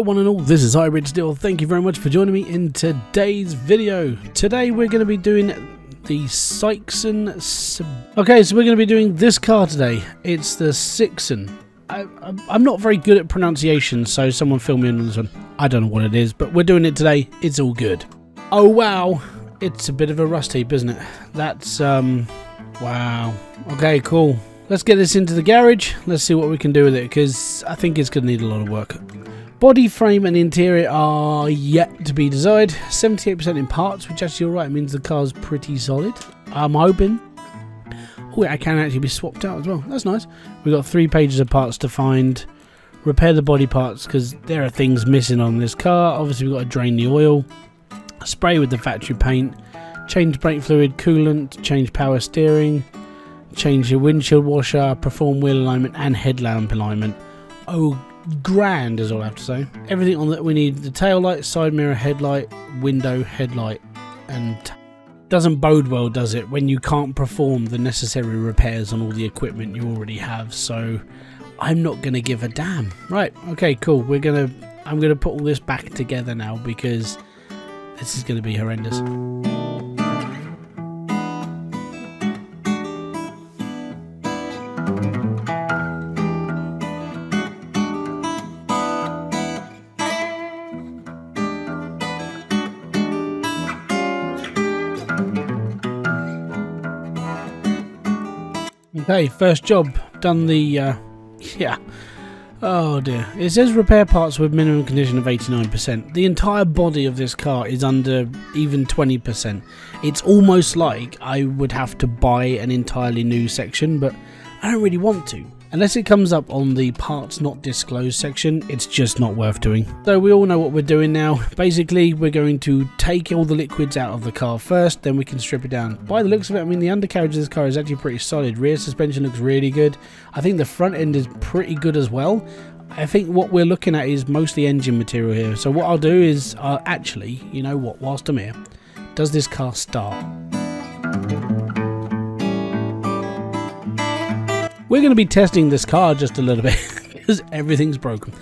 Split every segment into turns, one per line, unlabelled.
One and all, this is Hybrid Steel. Thank you very much for joining me in today's video. Today we're going to be doing the Sixon... Okay, so we're going to be doing this car today. It's the Sixon. I, am not very good at pronunciation, so someone fill me in on this one. I don't know what it is, but we're doing it today. It's all good. Oh wow, it's a bit of a rust heap, isn't it? That's, um, wow. Okay, cool. Let's get this into the garage. Let's see what we can do with it, because I think it's going to need a lot of work. Body frame and interior are yet to be designed. 78% in parts, which actually alright means the car's pretty solid. I'm hoping. Oh, it can actually be swapped out as well. That's nice. We've got three pages of parts to find. Repair the body parts because there are things missing on this car. Obviously, we've got to drain the oil. Spray with the factory paint. Change brake fluid, coolant, change power steering. Change your windshield washer, perform wheel alignment and headlamp alignment. Oh grand is all I have to say. Everything on that we need the tail light, side mirror, headlight, window, headlight, and doesn't bode well, does it, when you can't perform the necessary repairs on all the equipment you already have. So I'm not gonna give a damn. Right, okay, cool. We're gonna I'm gonna put all this back together now because this is gonna be horrendous. Okay, first job. Done the, uh, yeah. Oh dear. It says repair parts with minimum condition of 89%. The entire body of this car is under even 20%. It's almost like I would have to buy an entirely new section, but I don't really want to. Unless it comes up on the parts not disclosed section, it's just not worth doing. So we all know what we're doing now. Basically, we're going to take all the liquids out of the car first, then we can strip it down. By the looks of it, I mean, the undercarriage of this car is actually pretty solid. Rear suspension looks really good. I think the front end is pretty good as well. I think what we're looking at is mostly engine material here. So what I'll do is, uh, actually, you know what, whilst I'm here, does this car start? We're going to be testing this car just a little bit because everything's broken.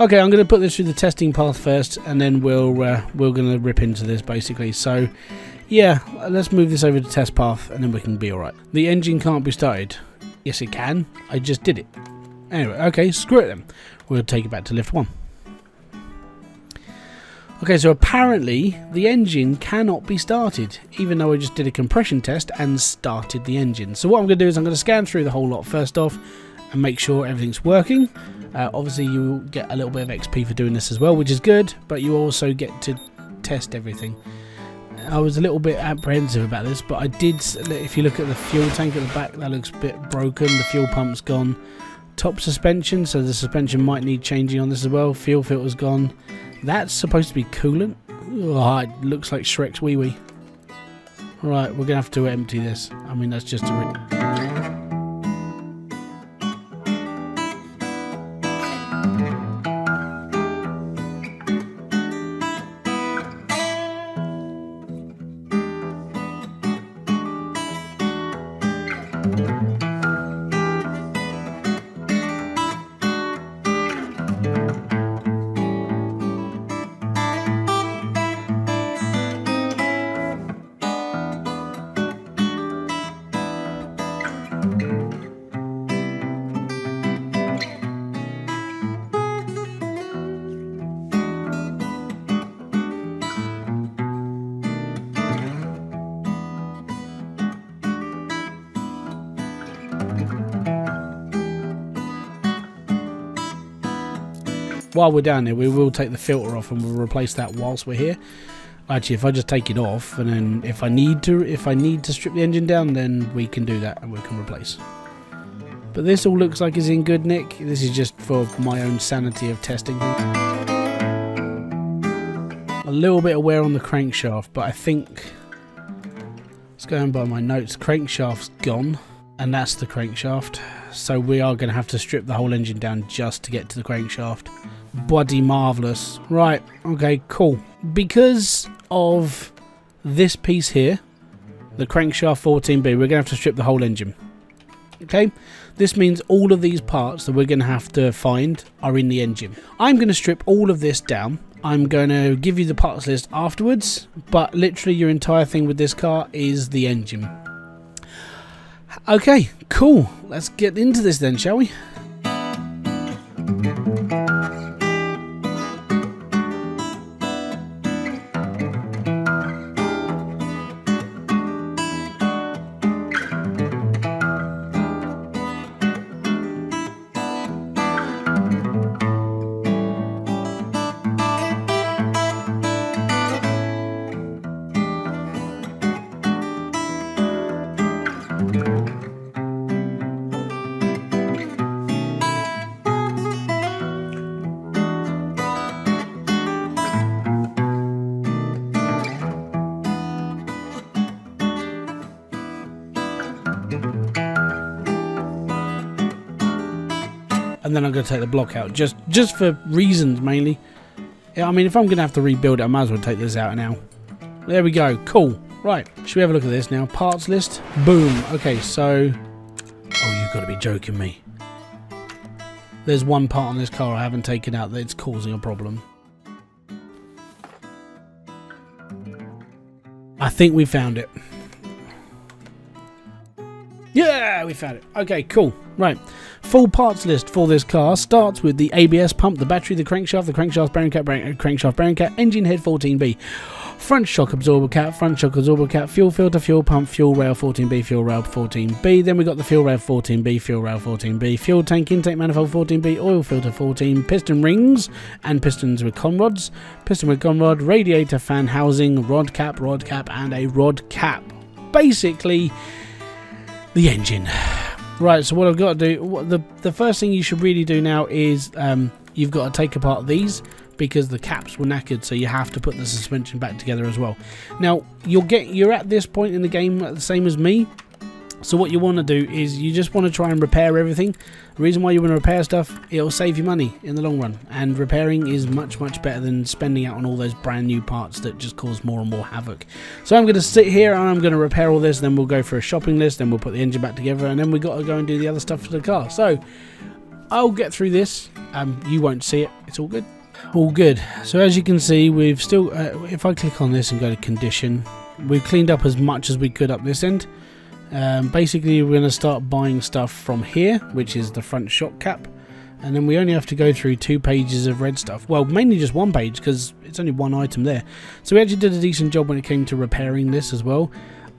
Okay, I'm going to put this through the testing path first, and then we'll uh, we're going to rip into this basically. So, yeah, let's move this over to test path, and then we can be all right. The engine can't be started. Yes, it can. I just did it. Anyway, okay, screw it then. We'll take it back to lift one. Okay, so apparently the engine cannot be started, even though I just did a compression test and started the engine. So what I'm going to do is I'm going to scan through the whole lot first off and make sure everything's working. Uh, obviously you get a little bit of XP for doing this as well, which is good, but you also get to test everything. I was a little bit apprehensive about this, but I did, if you look at the fuel tank at the back, that looks a bit broken, the fuel pump's gone. Top suspension, so the suspension might need changing on this as well. Fuel filter's gone. That's supposed to be coolant. Oh, it looks like Shrek's wee wee. Right, we're to have to empty this. I mean, that's just a... while we're down there, we will take the filter off and we'll replace that whilst we're here. Actually, if I just take it off, and then if I need to, if I need to strip the engine down, then we can do that and we can replace. But this all looks like is in good nick. This is just for my own sanity of testing. A little bit of wear on the crankshaft, but I think it's going by my notes. Crankshaft's gone, and that's the crankshaft. So we are going to have to strip the whole engine down just to get to the crankshaft bloody marvellous. Right, okay, cool. Because of this piece here, the crankshaft 14B, we're going to have to strip the whole engine. Okay, this means all of these parts that we're going to have to find are in the engine. I'm going to strip all of this down. I'm going to give you the parts list afterwards, but literally your entire thing with this car is the engine. Okay, cool. Let's get into this then, shall we? And then I'm going to take the block out just just for reasons mainly. Yeah, I mean, if I'm going to have to rebuild it, I might as well take this out now. There we go. Cool. Right. Should we have a look at this now? Parts list. Boom. Okay, so... Oh, you've got to be joking me. There's one part on this car I haven't taken out that's causing a problem. I think we found it. Yeah, we found it. Okay, cool. Right. Full parts list for this car starts with the ABS pump, the battery, the crankshaft, the crankshaft bearing cap, bearing, crankshaft bearing cap, engine head 14B, front shock absorber cap, front shock absorber cap, fuel filter, fuel pump, fuel rail 14B, fuel rail 14B. Then we got the fuel rail 14B, fuel rail 14B, fuel tank intake manifold 14B, oil filter 14, piston rings and pistons with conrods, piston with conrod, radiator fan housing, rod cap, rod cap, and a rod cap. Basically the engine. Right, so what I've got to do, what, the, the first thing you should really do now is um, you've got to take apart these because the caps were knackered so you have to put the suspension back together as well. Now, you'll get, you're at this point in the game the same as me, so what you want to do is you just want to try and repair everything. The reason why you want to repair stuff, it'll save you money in the long run. And repairing is much, much better than spending out on all those brand new parts that just cause more and more havoc. So I'm going to sit here and I'm going to repair all this. Then we'll go for a shopping list. Then we'll put the engine back together. And then we've got to go and do the other stuff for the car. So I'll get through this. Um, you won't see it. It's all good. All good. So as you can see, we've still, uh, if I click on this and go to condition, we've cleaned up as much as we could up this end. Um, basically, we're going to start buying stuff from here, which is the front shock cap. And then we only have to go through two pages of red stuff. Well, mainly just one page because it's only one item there. So we actually did a decent job when it came to repairing this as well.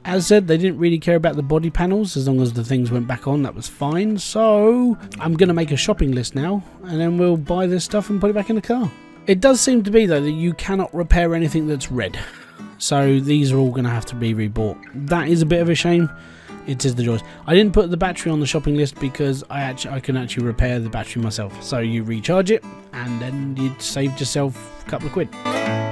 As said, they didn't really care about the body panels as long as the things went back on, that was fine. So I'm going to make a shopping list now and then we'll buy this stuff and put it back in the car. It does seem to be though that you cannot repair anything that's red. So these are all going to have to be rebought. That is a bit of a shame it is the joys. I didn't put the battery on the shopping list because I actually I can actually repair the battery myself. So you recharge it and then you saved yourself a couple of quid.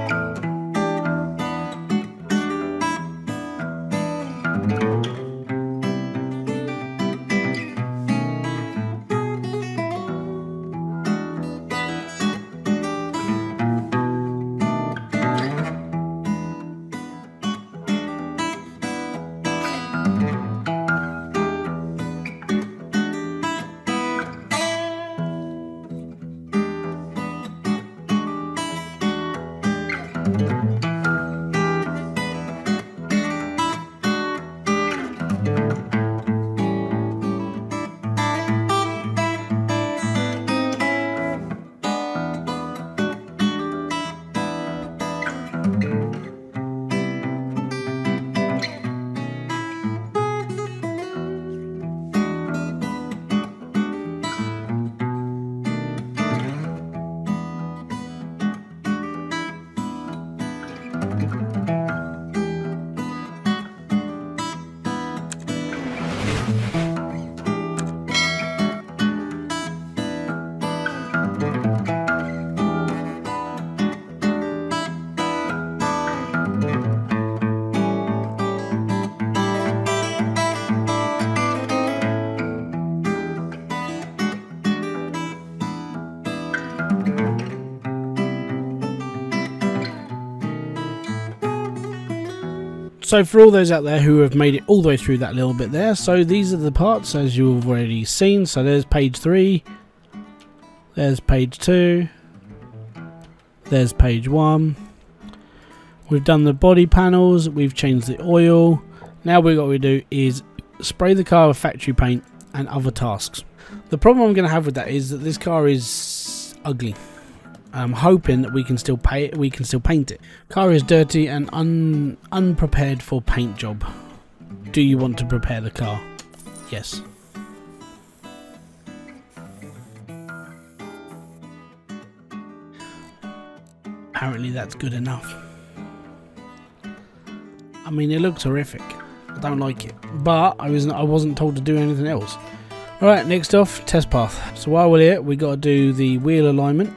So for all those out there who have made it all the way through that little bit there, so these are the parts as you've already seen. So there's page 3, there's page 2, there's page 1. We've done the body panels, we've changed the oil. Now what we do is spray the car with factory paint and other tasks. The problem I'm going to have with that is that this car is ugly. I'm hoping that we can still pay we can still paint it. Car is dirty and un, unprepared for paint job. Do you want to prepare the car? Yes. Apparently that's good enough. I mean it looks horrific. I don't like it. But I wasn't I wasn't told to do anything else. Alright, next off, test path. So while we're here, we got to do the wheel alignment.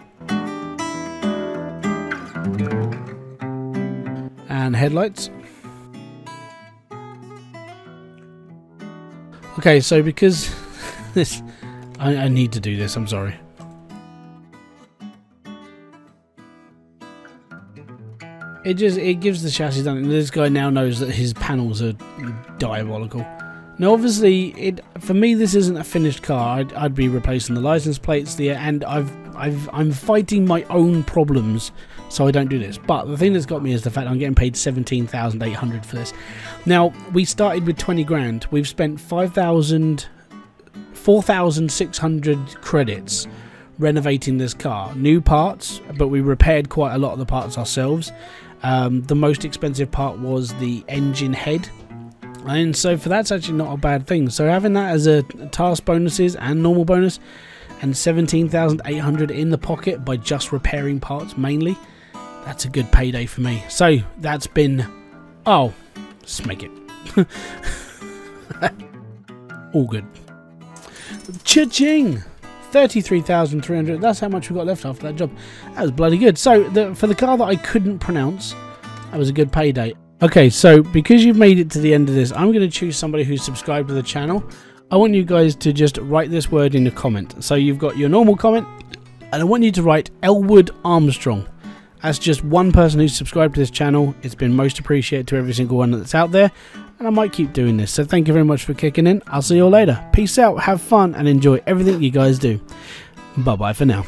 Headlights. Okay, so because this... I, I need to do this, I'm sorry. It just it gives the chassis done. This guy now knows that his panels are diabolical. Now, obviously, it for me this isn't a finished car. I'd, I'd be replacing the license plates there, and I've I've I'm fighting my own problems, so I don't do this. But the thing that's got me is the fact I'm getting paid seventeen thousand eight hundred for this. Now we started with twenty grand. We've spent five thousand, four thousand six hundred credits renovating this car. New parts, but we repaired quite a lot of the parts ourselves. Um, the most expensive part was the engine head and so for that's actually not a bad thing. So having that as a task bonuses and normal bonus, and 17,800 in the pocket by just repairing parts mainly, that's a good payday for me. So that's been, oh, smeg it. All good. Cha-ching! 33,300. That's how much we got left after that job. That was bloody good. So the, for the car that I couldn't pronounce, that was a good payday. Okay, so because you've made it to the end of this, I'm going to choose somebody who's subscribed to the channel. I want you guys to just write this word in the comment. So you've got your normal comment, and I want you to write Elwood Armstrong. As just one person who's subscribed to this channel. It's been most appreciated to every single one that's out there, and I might keep doing this. So thank you very much for kicking in. I'll see you all later. Peace out, have fun, and enjoy everything you guys do. Bye bye for now.